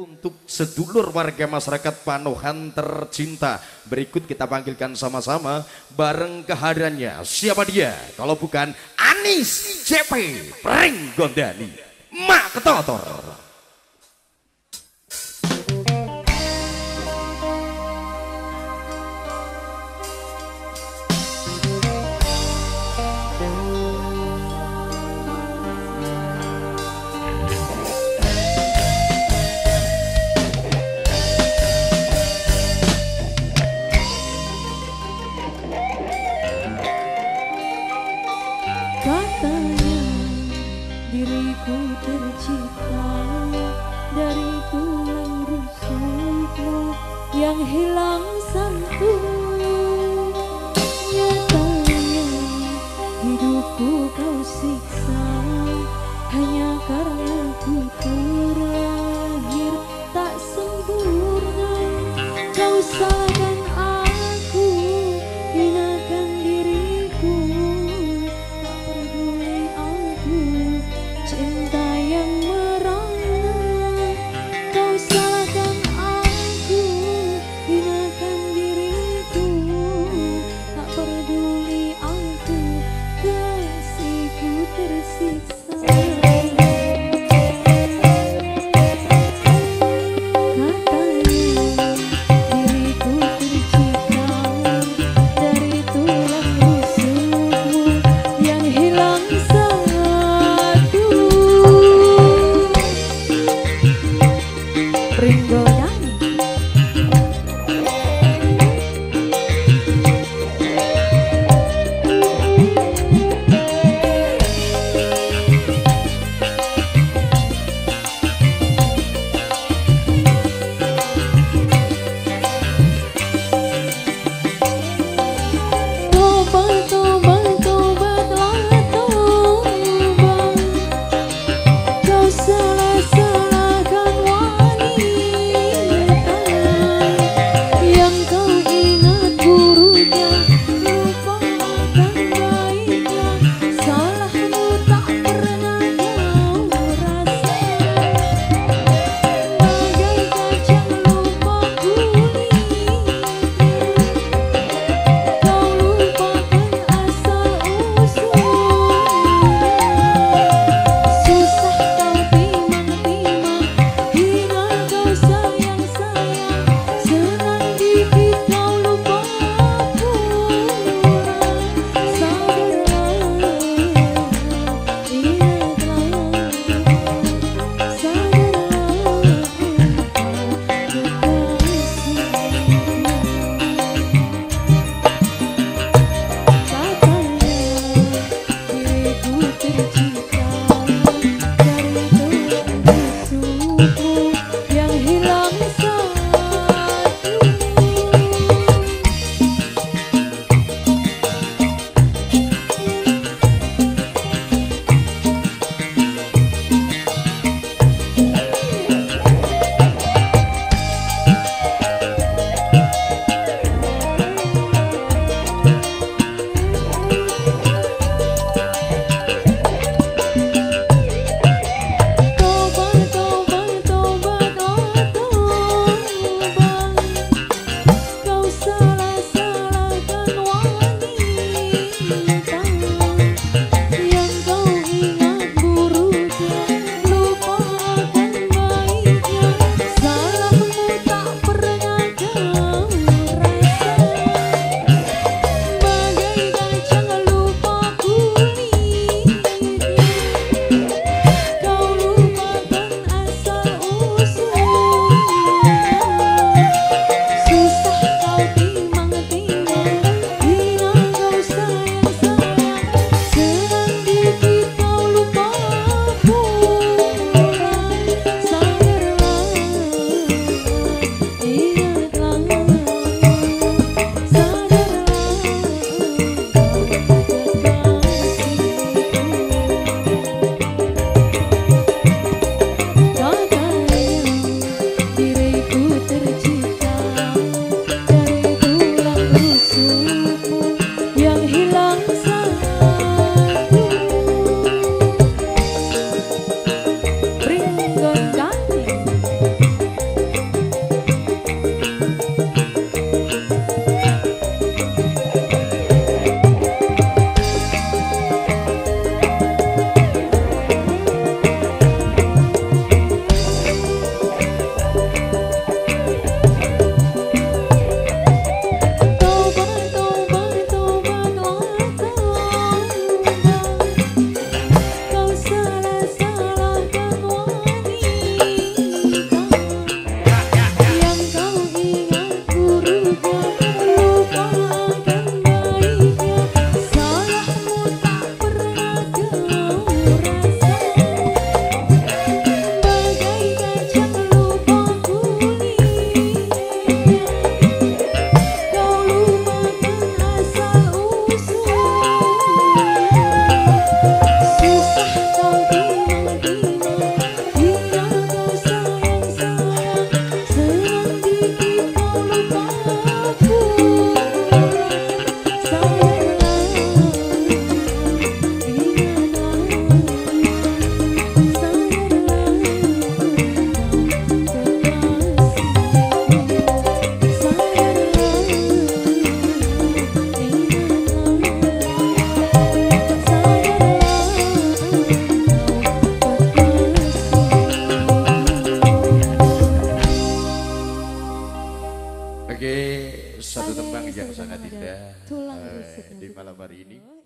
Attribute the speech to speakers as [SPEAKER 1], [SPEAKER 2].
[SPEAKER 1] untuk sedulur warga masyarakat Panohan tercinta. Berikut kita panggilkan sama-sama bareng kehadirannya. Siapa dia? Kalau bukan Anis JP Prenggondani. Mak Ketotor.
[SPEAKER 2] Yang hilang sangku Nyatanya hidupku kau siksa Hanya karena ku terakhir tak sempurna. Kau salahkan
[SPEAKER 1] Thank
[SPEAKER 2] you.
[SPEAKER 1] Thank
[SPEAKER 2] you.
[SPEAKER 1] Eh, dei Malabarini.